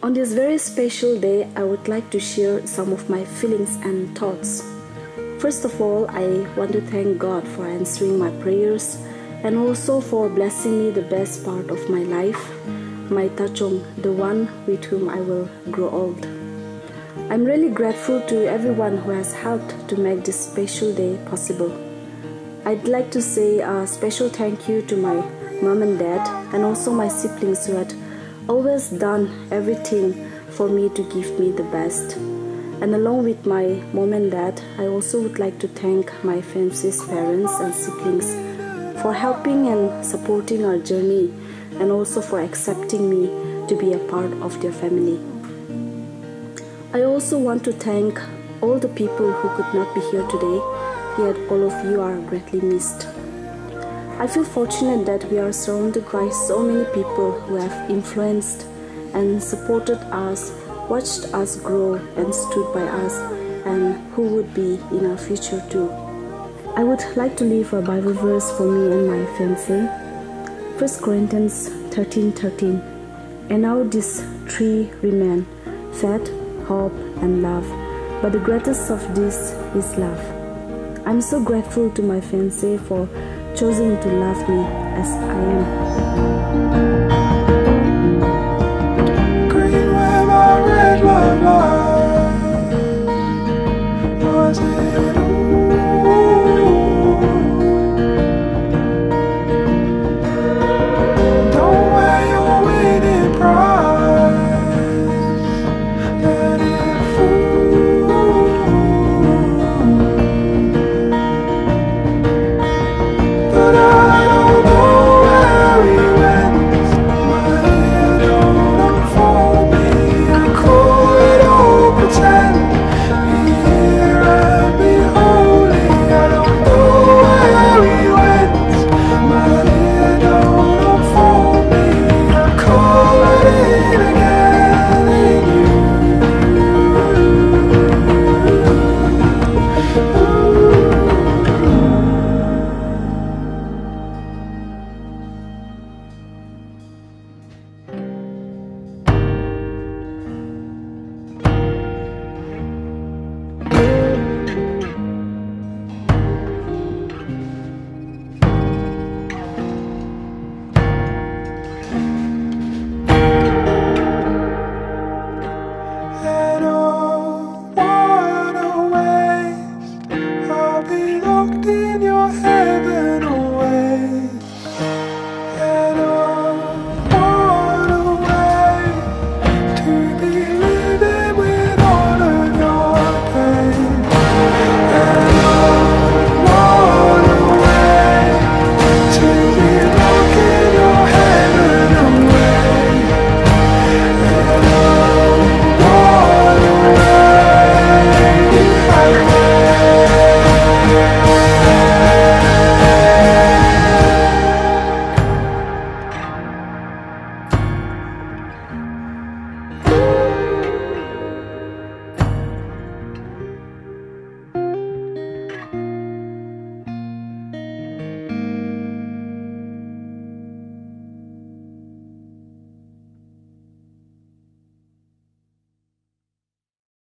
On this very special day, I would like to share some of my feelings and thoughts. First of all, I want to thank God for answering my prayers and also for blessing me the best part of my life, my Tachong, the one with whom I will grow old. I'm really grateful to everyone who has helped to make this special day possible. I'd like to say a special thank you to my mom and dad and also my siblings who had always done everything for me to give me the best. And along with my mom and dad, I also would like to thank my fiance's parents and siblings for helping and supporting our journey and also for accepting me to be a part of their family. I also want to thank all the people who could not be here today, yet all of you are greatly missed. I feel fortunate that we are surrounded by so many people who have influenced and supported us, watched us grow, and stood by us, and who would be in our future too. I would like to leave a Bible verse for me and my fiancé. 1 Corinthians 13 13. And now these three remain faith, hope, and love. But the greatest of these is love. I'm so grateful to my fiancé for choosing to love me as I am.